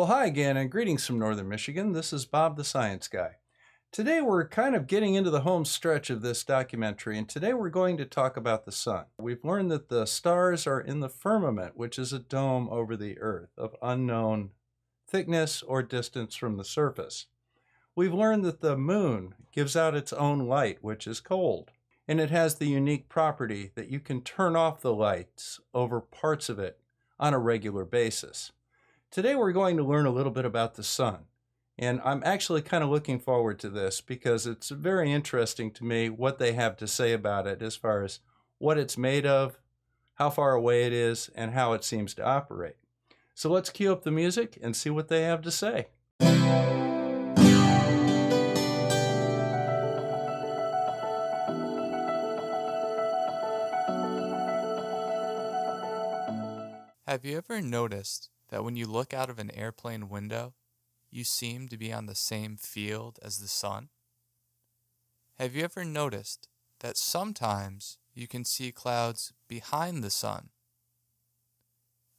Well, hi again, and greetings from Northern Michigan. This is Bob the Science Guy. Today we're kind of getting into the home stretch of this documentary, and today we're going to talk about the sun. We've learned that the stars are in the firmament, which is a dome over the Earth of unknown thickness or distance from the surface. We've learned that the moon gives out its own light, which is cold, and it has the unique property that you can turn off the lights over parts of it on a regular basis. Today we're going to learn a little bit about the sun. And I'm actually kind of looking forward to this because it's very interesting to me what they have to say about it as far as what it's made of, how far away it is, and how it seems to operate. So let's cue up the music and see what they have to say. Have you ever noticed that when you look out of an airplane window, you seem to be on the same field as the sun? Have you ever noticed that sometimes you can see clouds behind the sun?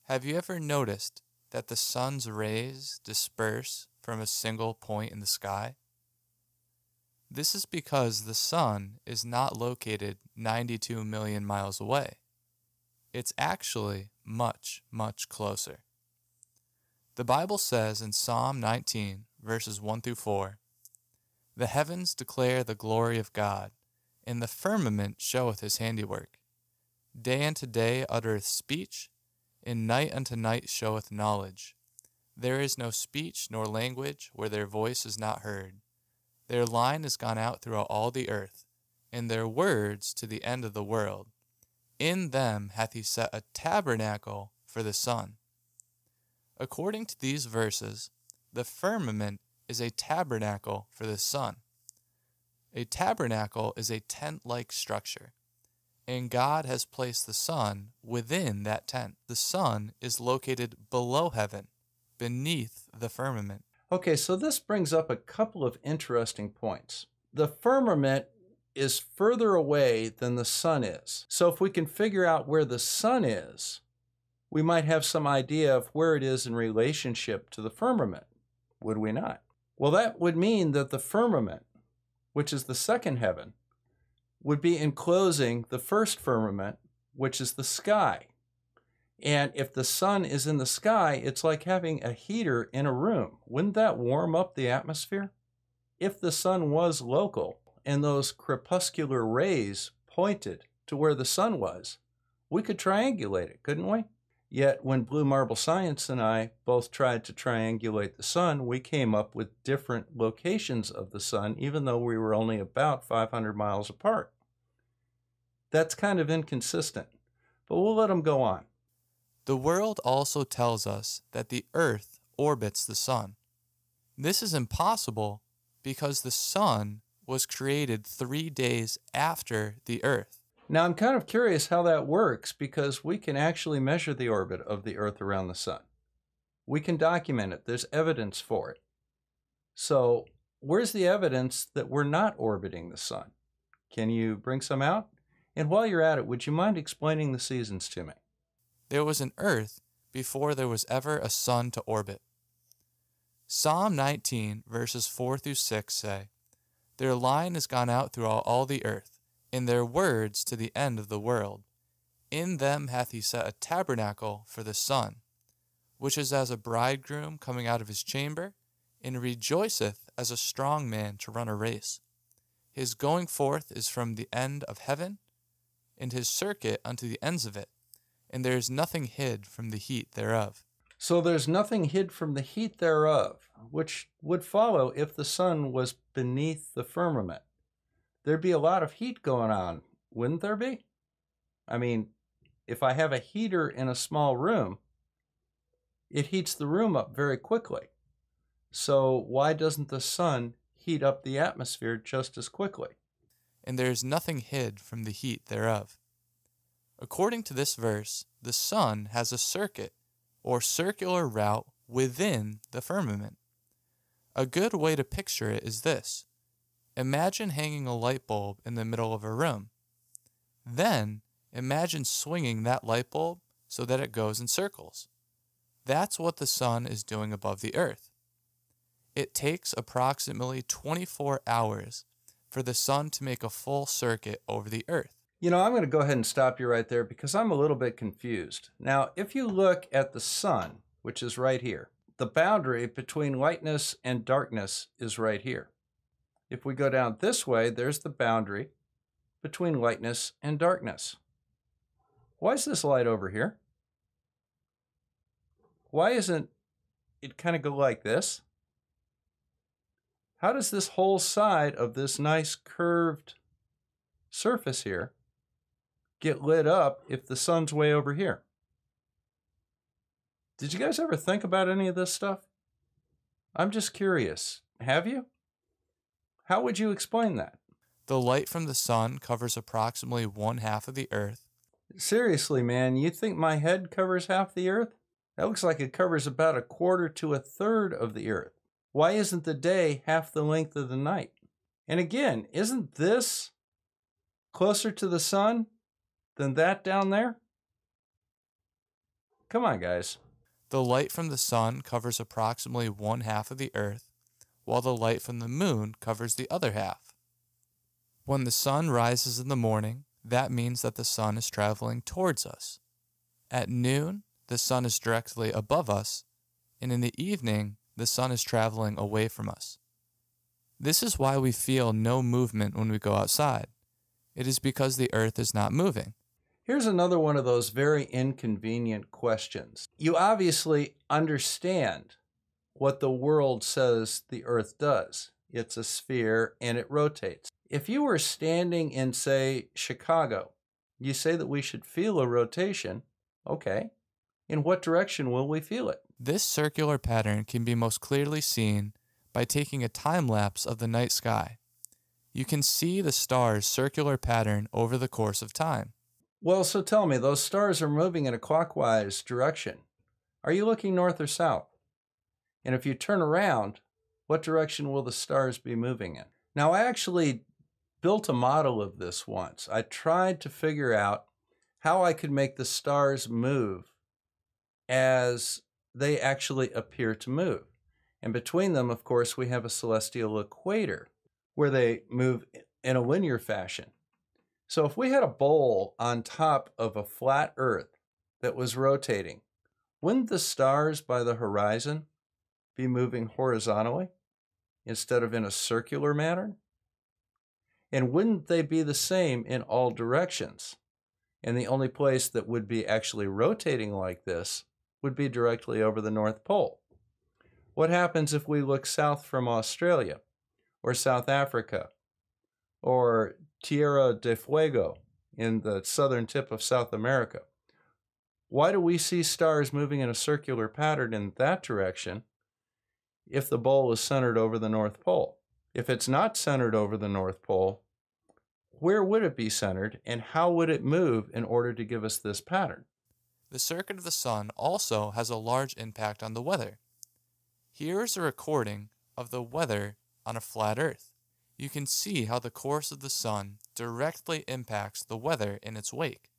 Have you ever noticed that the sun's rays disperse from a single point in the sky? This is because the sun is not located 92 million miles away. It's actually much, much closer. The Bible says in Psalm 19, verses 1 through 4 The heavens declare the glory of God, and the firmament showeth his handiwork. Day unto day uttereth speech, and night unto night showeth knowledge. There is no speech nor language where their voice is not heard. Their line is gone out throughout all the earth, and their words to the end of the world. In them hath he set a tabernacle for the sun According to these verses, the firmament is a tabernacle for the sun. A tabernacle is a tent like structure, and God has placed the sun within that tent. The sun is located below heaven, beneath the firmament. Okay, so this brings up a couple of interesting points. The firmament is further away than the sun is. So if we can figure out where the sun is, we might have some idea of where it is in relationship to the firmament, would we not? Well, that would mean that the firmament, which is the second heaven, would be enclosing the first firmament, which is the sky. And if the sun is in the sky, it's like having a heater in a room. Wouldn't that warm up the atmosphere? If the sun was local and those crepuscular rays pointed to where the sun was, we could triangulate it, couldn't we? Yet, when Blue Marble Science and I both tried to triangulate the sun, we came up with different locations of the sun, even though we were only about 500 miles apart. That's kind of inconsistent, but we'll let them go on. The world also tells us that the Earth orbits the sun. This is impossible because the sun was created three days after the Earth. Now, I'm kind of curious how that works because we can actually measure the orbit of the Earth around the Sun. We can document it, there's evidence for it. So, where's the evidence that we're not orbiting the Sun? Can you bring some out? And while you're at it, would you mind explaining the seasons to me? There was an Earth before there was ever a Sun to orbit. Psalm 19, verses 4 through 6 say, Their line has gone out through all, all the earth in their words to the end of the world. In them hath he set a tabernacle for the sun, which is as a bridegroom coming out of his chamber, and rejoiceth as a strong man to run a race. His going forth is from the end of heaven, and his circuit unto the ends of it, and there is nothing hid from the heat thereof. So there's nothing hid from the heat thereof, which would follow if the sun was beneath the firmament there'd be a lot of heat going on, wouldn't there be? I mean, if I have a heater in a small room, it heats the room up very quickly. So why doesn't the sun heat up the atmosphere just as quickly? And there is nothing hid from the heat thereof. According to this verse, the sun has a circuit or circular route within the firmament. A good way to picture it is this Imagine hanging a light bulb in the middle of a room. Then imagine swinging that light bulb so that it goes in circles. That's what the sun is doing above the earth. It takes approximately 24 hours for the sun to make a full circuit over the earth. You know, I'm going to go ahead and stop you right there because I'm a little bit confused. Now, if you look at the sun, which is right here, the boundary between lightness and darkness is right here. If we go down this way, there's the boundary between lightness and darkness. Why is this light over here? Why isn't it kind of go like this? How does this whole side of this nice curved surface here get lit up if the sun's way over here? Did you guys ever think about any of this stuff? I'm just curious. Have you? How would you explain that? The light from the sun covers approximately one half of the earth. Seriously, man, you think my head covers half the earth? That looks like it covers about a quarter to a third of the earth. Why isn't the day half the length of the night? And again, isn't this closer to the sun than that down there? Come on, guys. The light from the sun covers approximately one half of the earth, while the light from the moon covers the other half. When the sun rises in the morning, that means that the sun is traveling towards us. At noon, the sun is directly above us, and in the evening, the sun is traveling away from us. This is why we feel no movement when we go outside. It is because the earth is not moving. Here's another one of those very inconvenient questions. You obviously understand what the world says the earth does. It's a sphere and it rotates. If you were standing in, say, Chicago, you say that we should feel a rotation. Okay. In what direction will we feel it? This circular pattern can be most clearly seen by taking a time lapse of the night sky. You can see the star's circular pattern over the course of time. Well, so tell me, those stars are moving in a clockwise direction. Are you looking north or south? And if you turn around, what direction will the stars be moving in? Now, I actually built a model of this once. I tried to figure out how I could make the stars move as they actually appear to move. And between them, of course, we have a celestial equator where they move in a linear fashion. So if we had a bowl on top of a flat earth that was rotating, wouldn't the stars by the horizon be moving horizontally instead of in a circular manner? And wouldn't they be the same in all directions? And the only place that would be actually rotating like this would be directly over the North Pole. What happens if we look south from Australia or South Africa or Tierra del Fuego in the southern tip of South America? Why do we see stars moving in a circular pattern in that direction if the bowl is centered over the North Pole? If it's not centered over the North Pole, where would it be centered and how would it move in order to give us this pattern? The circuit of the sun also has a large impact on the weather. Here is a recording of the weather on a flat earth. You can see how the course of the sun directly impacts the weather in its wake.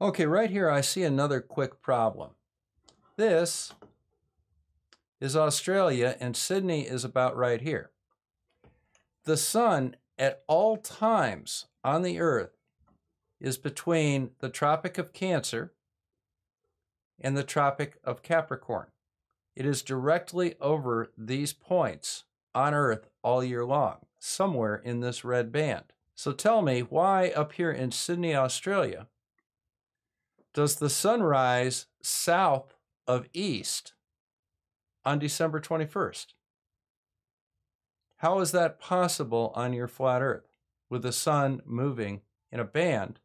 Okay, right here I see another quick problem. This is Australia and Sydney is about right here. The sun at all times on the earth is between the Tropic of Cancer and the Tropic of Capricorn. It is directly over these points on Earth all year long, somewhere in this red band. So tell me, why up here in Sydney, Australia, does the sun rise south of east on December 21st? How is that possible on your flat Earth with the sun moving in a band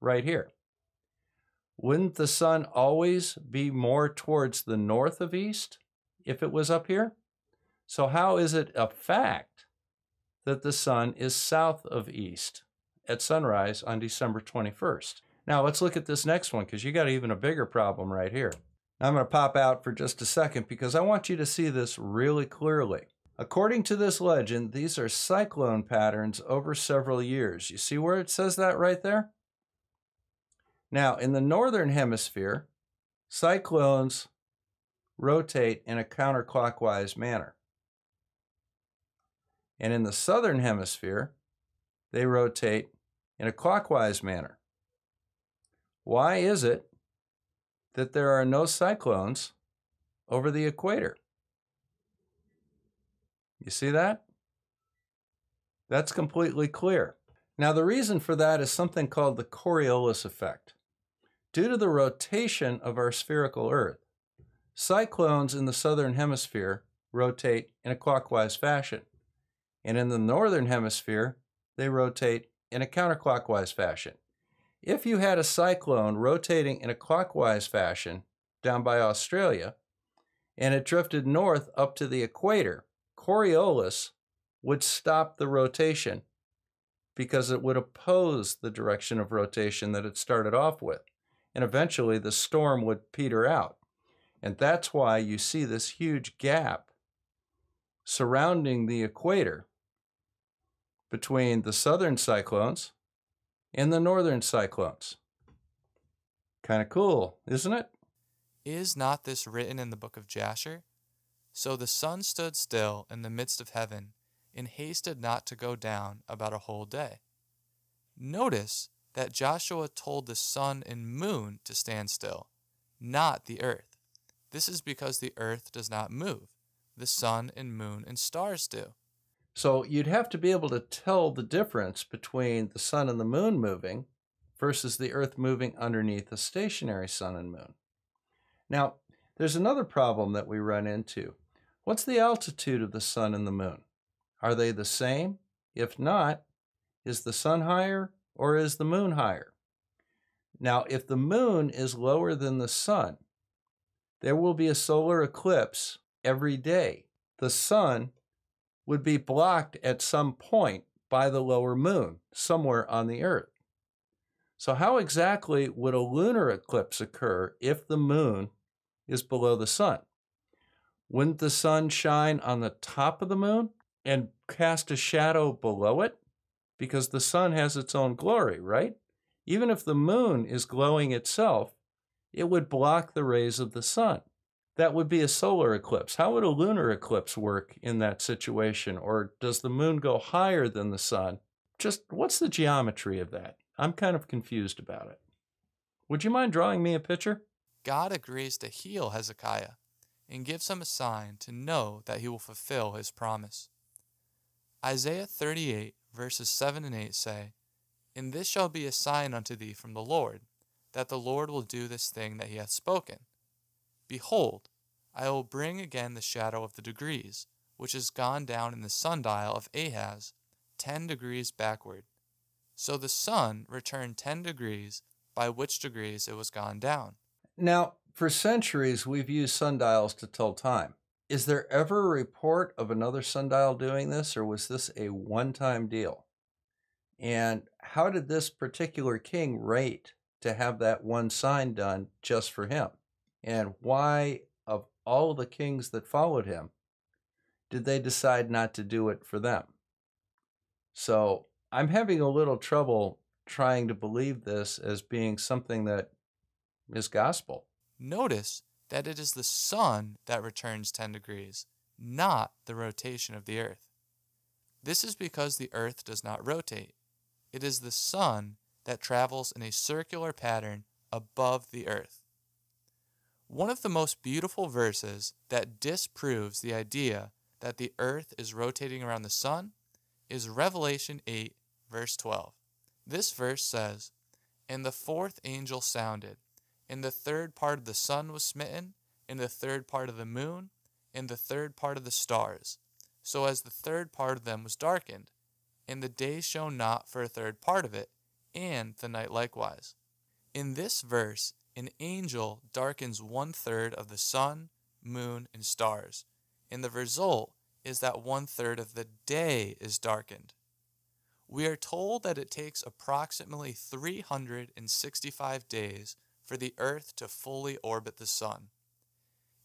right here? wouldn't the sun always be more towards the north of east if it was up here? So, how is it a fact that the sun is south of east at sunrise on December 21st? Now, let's look at this next one because you got even a bigger problem right here. I'm going to pop out for just a second because I want you to see this really clearly. According to this legend, these are cyclone patterns over several years. You see where it says that right there? Now, in the northern hemisphere, cyclones rotate in a counterclockwise manner. And in the southern hemisphere, they rotate in a clockwise manner. Why is it that there are no cyclones over the equator? You see that? That's completely clear. Now, the reason for that is something called the Coriolis effect. Due to the rotation of our spherical Earth, cyclones in the southern hemisphere rotate in a clockwise fashion, and in the northern hemisphere, they rotate in a counterclockwise fashion. If you had a cyclone rotating in a clockwise fashion down by Australia, and it drifted north up to the equator, Coriolis would stop the rotation because it would oppose the direction of rotation that it started off with. And eventually the storm would peter out. And that's why you see this huge gap surrounding the equator between the southern cyclones and the northern cyclones. Kind of cool, isn't it? Is not this written in the book of Jasher? So the sun stood still in the midst of heaven, and hasted not to go down about a whole day. Notice that Joshua told the sun and moon to stand still, not the earth. This is because the earth does not move, the sun and moon and stars do. So you'd have to be able to tell the difference between the sun and the moon moving versus the earth moving underneath a stationary sun and moon. Now, there's another problem that we run into. What's the altitude of the sun and the moon? Are they the same? If not, is the sun higher or is the moon higher? Now, if the moon is lower than the sun, there will be a solar eclipse every day. The sun would be blocked at some point by the lower moon, somewhere on the earth. So, how exactly would a lunar eclipse occur if the moon is below the sun? Wouldn't the sun shine on the top of the moon and cast a shadow below it? Because the sun has its own glory, right? Even if the moon is glowing itself, it would block the rays of the sun that would be a solar eclipse. How would a lunar eclipse work in that situation? Or does the moon go higher than the sun? Just what's the geometry of that? I'm kind of confused about it. Would you mind drawing me a picture? God agrees to heal Hezekiah and gives him a sign to know that he will fulfill his promise. Isaiah 38, verses 7 and 8 say, And this shall be a sign unto thee from the Lord, that the Lord will do this thing that he hath spoken. Behold, I will bring again the shadow of the degrees, which is gone down in the sundial of Ahaz, ten degrees backward. So the sun returned ten degrees, by which degrees it was gone down. Now, for centuries, we've used sundials to tell time. Is there ever a report of another sundial doing this, or was this a one time deal? And how did this particular king rate to have that one sign done just for him? And why, of all the kings that followed him, did they decide not to do it for them? So I'm having a little trouble trying to believe this as being something that is gospel. Notice that it is the sun that returns 10 degrees, not the rotation of the earth. This is because the earth does not rotate. It is the sun that travels in a circular pattern above the earth. One of the most beautiful verses that disproves the idea that the earth is rotating around the sun is Revelation 8, verse 12. This verse says, And the fourth angel sounded, and the third part of the sun was smitten, and the third part of the moon, and the third part of the stars, so as the third part of them was darkened, and the day shone not for a third part of it, and the night likewise. In this verse, an angel darkens one third of the sun, moon, and stars, and the result is that one third of the day is darkened. We are told that it takes approximately 365 days for the Earth to fully orbit the sun.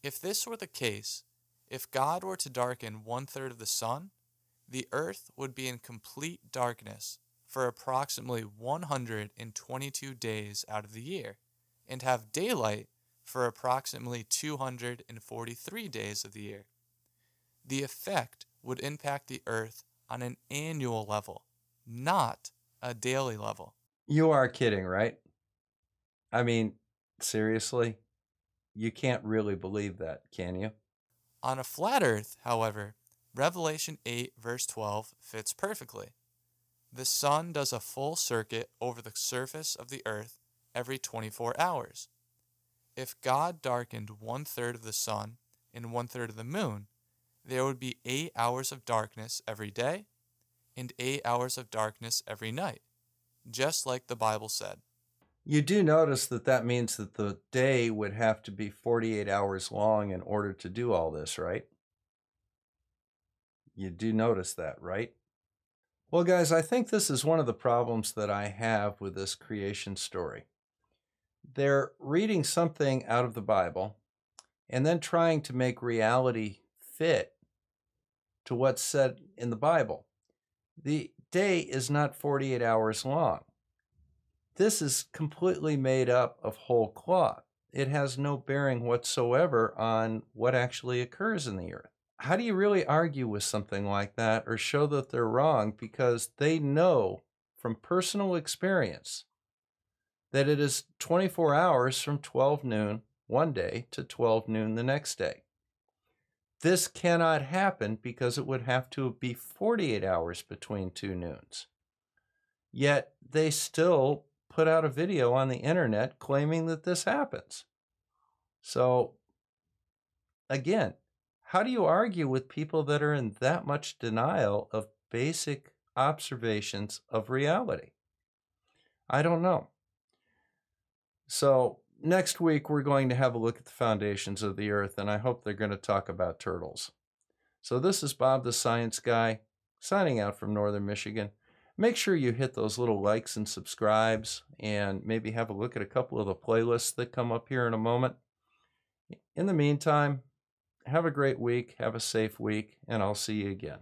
If this were the case, if God were to darken one third of the sun, the Earth would be in complete darkness for approximately 122 days out of the year and have daylight for approximately 243 days of the year. The effect would impact the Earth on an annual level, not a daily level. You are kidding, right? I mean, seriously? You can't really believe that, can you? On a flat Earth, however, Revelation 8, verse 12 fits perfectly. The sun does a full circuit over the surface of the earth every 24 hours. If God darkened one third of the sun and one third of the moon, there would be eight hours of darkness every day and eight hours of darkness every night, just like the Bible said. You do notice that that means that the day would have to be 48 hours long in order to do all this, right? You do notice that, right? Well, guys, I think this is one of the problems that I have with this creation story. They're reading something out of the Bible and then trying to make reality fit to what's said in the Bible. The day is not 48 hours long. This is completely made up of whole cloth. It has no bearing whatsoever on what actually occurs in the earth how do you really argue with something like that or show that they're wrong because they know from personal experience that it is 24 hours from 12 noon one day to 12 noon the next day. This cannot happen because it would have to be 48 hours between two noons. Yet they still put out a video on the internet claiming that this happens. So, again, how do you argue with people that are in that much denial of basic observations of reality? I don't know. So, next week we're going to have a look at the foundations of the earth, and I hope they're going to talk about turtles. So, this is Bob the Science Guy signing out from Northern Michigan. Make sure you hit those little likes and subscribes, and maybe have a look at a couple of the playlists that come up here in a moment. In the meantime, have a great week, have a safe week, and I'll see you again.